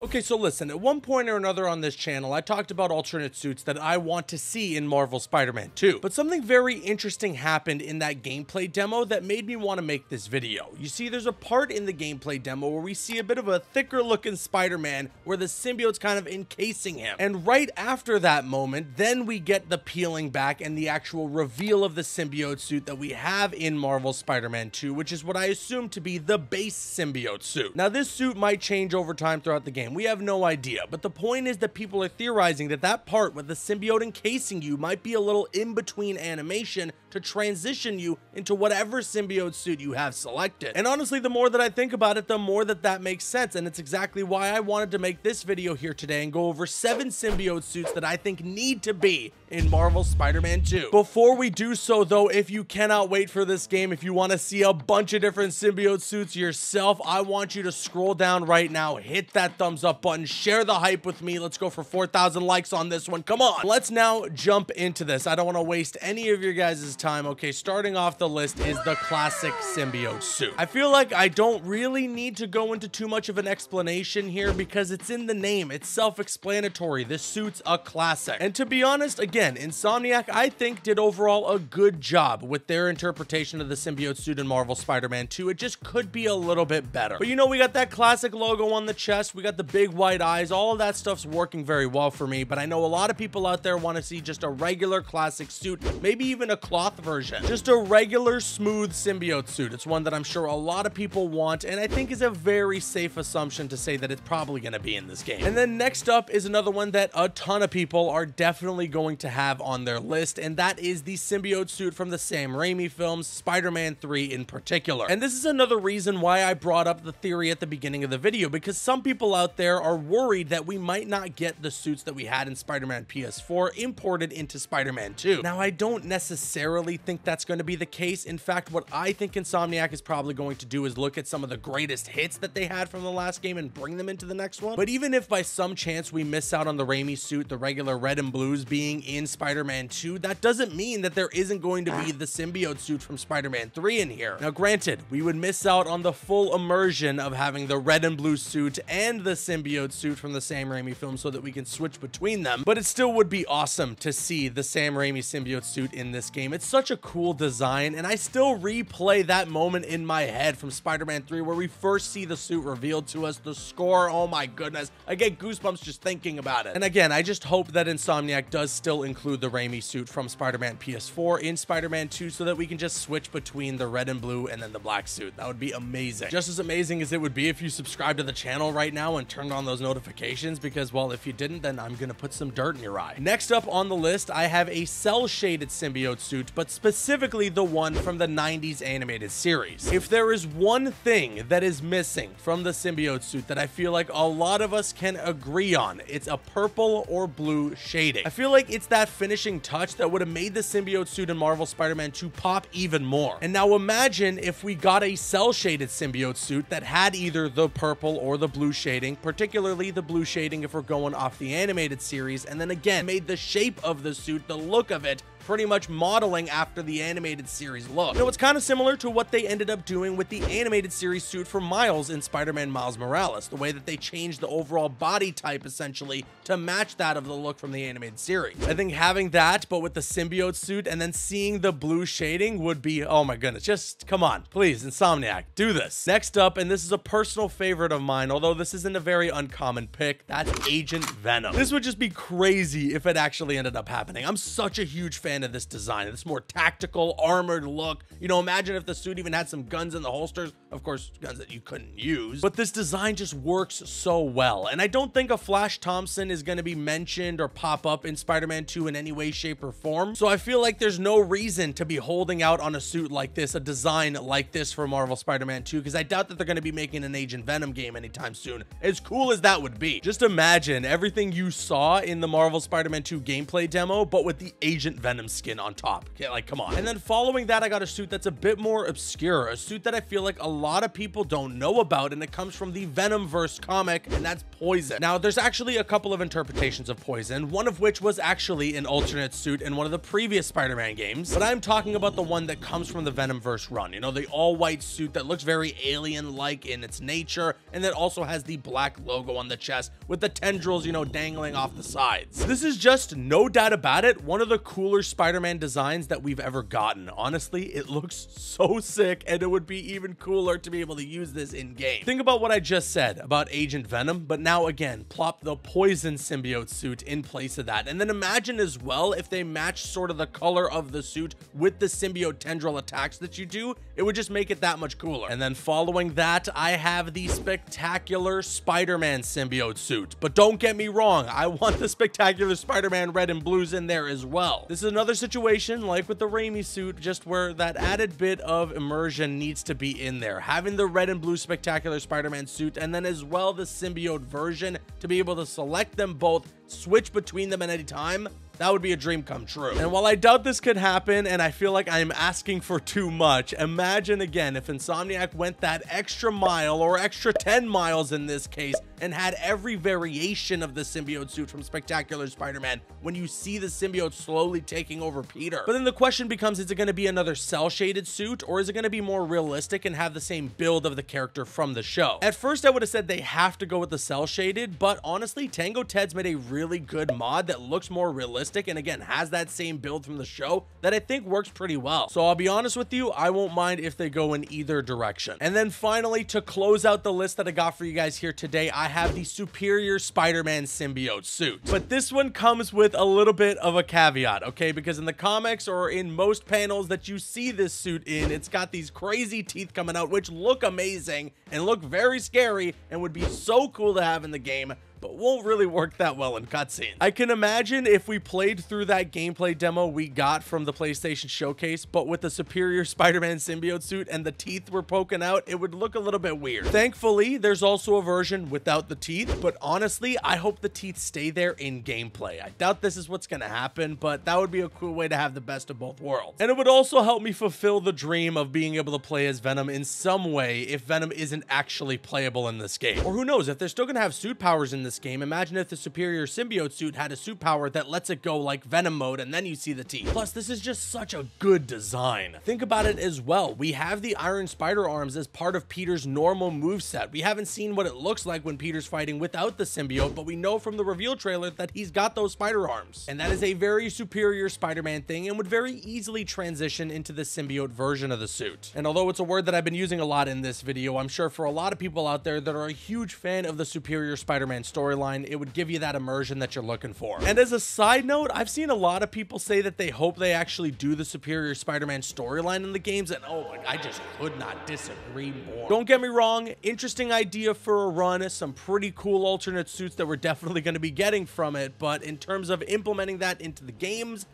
Okay, so listen, at one point or another on this channel, I talked about alternate suits that I want to see in Marvel Spider-Man 2, but something very interesting happened in that gameplay demo that made me want to make this video. You see, there's a part in the gameplay demo where we see a bit of a thicker looking Spider-Man where the symbiote's kind of encasing him, and right after that moment, then we get the peeling back and the actual reveal of the symbiote suit that we have in Marvel Spider-Man 2, which is what I assume to be the base symbiote suit. Now, this suit might change over time throughout the game, game. We have no idea. But the point is that people are theorizing that that part with the symbiote encasing you might be a little in between animation to transition you into whatever symbiote suit you have selected. And honestly, the more that I think about it, the more that that makes sense. And it's exactly why I wanted to make this video here today and go over seven symbiote suits that I think need to be in Marvel Spider-Man 2. Before we do so though, if you cannot wait for this game, if you want to see a bunch of different symbiote suits yourself, I want you to scroll down right now, hit that thumbs up button, share the hype with me. Let's go for 4,000 likes on this one. Come on. Let's now jump into this. I don't want to waste any of your guys' time. Okay, starting off the list is the classic symbiote suit. I feel like I don't really need to go into too much of an explanation here because it's in the name. It's self-explanatory. This suit's a classic. And to be honest, again, Insomniac, I think, did overall a good job with their interpretation of the symbiote suit in Marvel Spider-Man 2. It just could be a little bit better. But you know, we got that classic logo on the chest. We got the big white eyes. All of that stuff's working very well for me. But I know a lot of people out there want to see just a regular classic suit, maybe even a cloth version version. Just a regular smooth symbiote suit. It's one that I'm sure a lot of people want and I think is a very safe assumption to say that it's probably going to be in this game. And then next up is another one that a ton of people are definitely going to have on their list and that is the symbiote suit from the Sam Raimi films, Spider-Man 3 in particular. And this is another reason why I brought up the theory at the beginning of the video because some people out there are worried that we might not get the suits that we had in Spider-Man PS4 imported into Spider-Man 2. Now I don't necessarily think that's going to be the case. In fact, what I think Insomniac is probably going to do is look at some of the greatest hits that they had from the last game and bring them into the next one. But even if by some chance we miss out on the Raimi suit, the regular red and blues being in Spider-Man 2, that doesn't mean that there isn't going to be the symbiote suit from Spider-Man 3 in here. Now, granted, we would miss out on the full immersion of having the red and blue suit and the symbiote suit from the Sam Raimi film so that we can switch between them, but it still would be awesome to see the Sam Raimi symbiote suit in this game. It's such a cool design, and I still replay that moment in my head from Spider-Man 3 where we first see the suit revealed to us, the score, oh my goodness. I get goosebumps just thinking about it. And again, I just hope that Insomniac does still include the Raimi suit from Spider-Man PS4 in Spider-Man 2 so that we can just switch between the red and blue and then the black suit. That would be amazing. Just as amazing as it would be if you subscribe to the channel right now and turned on those notifications because, well, if you didn't, then I'm gonna put some dirt in your eye. Next up on the list, I have a cel-shaded symbiote suit, but specifically the one from the 90s animated series. If there is one thing that is missing from the symbiote suit that I feel like a lot of us can agree on, it's a purple or blue shading. I feel like it's that finishing touch that would have made the symbiote suit in Marvel Spider-Man 2 pop even more. And now imagine if we got a cel-shaded symbiote suit that had either the purple or the blue shading, particularly the blue shading if we're going off the animated series, and then again made the shape of the suit, the look of it, pretty much modeling after the animated series look. Know, it's kind of similar to what they ended up doing with the animated series suit for Miles in Spider-Man Miles Morales, the way that they changed the overall body type essentially to match that of the look from the animated series. I think having that, but with the symbiote suit and then seeing the blue shading would be, oh my goodness, just come on, please, Insomniac, do this. Next up, and this is a personal favorite of mine, although this isn't a very uncommon pick, that's Agent Venom. This would just be crazy if it actually ended up happening. I'm such a huge fan fan of this design, this more tactical, armored look. You know, imagine if the suit even had some guns in the holsters. Of course, guns that you couldn't use. But this design just works so well. And I don't think a Flash Thompson is going to be mentioned or pop up in Spider-Man 2 in any way, shape, or form. So I feel like there's no reason to be holding out on a suit like this, a design like this for Marvel Spider-Man 2, because I doubt that they're going to be making an Agent Venom game anytime soon. As cool as that would be. Just imagine everything you saw in the Marvel Spider-Man 2 gameplay demo, but with the Agent Venom skin on top. Okay, like, come on. And then following that, I got a suit that's a bit more obscure, a suit that I feel like a lot of people don't know about, and it comes from the Venomverse comic, and that's Poison. Now, there's actually a couple of interpretations of Poison, one of which was actually an alternate suit in one of the previous Spider-Man games, but I'm talking about the one that comes from the Venomverse run. You know, the all-white suit that looks very alien-like in its nature, and that also has the black logo on the chest with the tendrils, you know, dangling off the sides. This is just, no doubt about it, one of the cooler Spider-Man designs that we've ever gotten. Honestly, it looks so sick, and it would be even cooler to be able to use this in-game. Think about what I just said about Agent Venom, but now again, plop the Poison symbiote suit in place of that. And then imagine as well if they match sort of the color of the suit with the symbiote tendril attacks that you do, it would just make it that much cooler. And then following that, I have the spectacular Spider-Man symbiote suit. But don't get me wrong, I want the spectacular Spider-Man red and blues in there as well. This is another situation like with the Raimi suit, just where that added bit of immersion needs to be in there. Having the red and blue spectacular Spider-Man suit and then as well the symbiote version to be able to select them both, switch between them at any time, that would be a dream come true. And while I doubt this could happen, and I feel like I'm asking for too much, imagine again if Insomniac went that extra mile, or extra 10 miles in this case, and had every variation of the symbiote suit from Spectacular Spider-Man when you see the symbiote slowly taking over Peter. But then the question becomes, is it going to be another cel-shaded suit, or is it going to be more realistic and have the same build of the character from the show? At first, I would have said they have to go with the cel-shaded, but honestly, Tango Ted's made a really good mod that looks more realistic and again has that same build from the show that I think works pretty well. So I'll be honest with you, I won't mind if they go in either direction. And then finally, to close out the list that I got for you guys here today, I have the Superior Spider-Man symbiote suit. But this one comes with a little bit of a caveat, okay? Because in the comics or in most panels that you see this suit in, it's got these crazy teeth coming out, which look amazing and look very scary and would be so cool to have in the game but won't really work that well in cutscenes. I can imagine if we played through that gameplay demo we got from the PlayStation Showcase, but with the superior Spider-Man symbiote suit and the teeth were poking out, it would look a little bit weird. Thankfully, there's also a version without the teeth, but honestly, I hope the teeth stay there in gameplay. I doubt this is what's to happen, but that would be a cool way to have the best of both worlds. And it would also help me fulfill the dream of being able to play as Venom in some way if Venom isn't actually playable in this game. Or who knows, if they're still to have suit powers in this game, imagine if the superior symbiote suit had a suit power that lets it go like Venom mode and then you see the teeth. Plus, this is just such a good design. Think about it as well. We have the Iron Spider arms as part of Peter's normal move set. We haven't seen what it looks like when Peter's fighting without the symbiote, but we know from the reveal trailer that he's got those spider arms. And that is a very superior Spider-Man thing and would very easily transition into the symbiote version of the suit. And although it's a word that I've been using a lot in this video, I'm sure for a lot of people out there that are a huge fan of the superior Spider-Man storyline, it would give you that immersion that you're looking for. And as a side note, I've seen a lot of people say that they hope they actually do the superior Spider-Man storyline in the games, and oh, I just could not disagree more. Don't get me wrong, interesting idea for a run, some pretty cool alternate suits that we're definitely going to be getting from it, but in terms of implementing that into the games,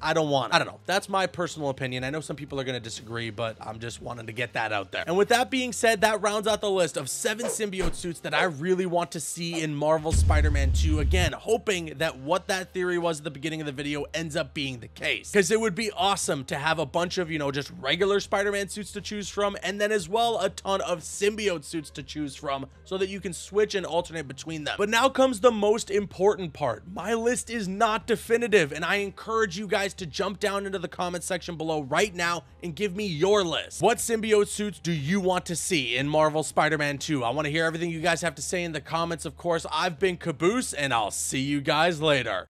I don't want. I don't know. That's my personal opinion. I know some people are going to disagree, but I'm just wanting to get that out there. And with that being said, that rounds out the list of seven symbiote suits that I really want to see in Marvel Spider-Man 2. Again, hoping that what that theory was at the beginning of the video ends up being the case. Because it would be awesome to have a bunch of, you know, just regular Spider-Man suits to choose from, and then as well a ton of symbiote suits to choose from so that you can switch and alternate between them. But now comes the most important part. My list is not definitive, and I encourage you guys to jump down into the comment section below right now and give me your list. What symbiote suits do you want to see in Marvel Spider-Man 2? I want to hear everything you guys have to say in the comments. Of course, I've been Caboose, and I'll see you guys later.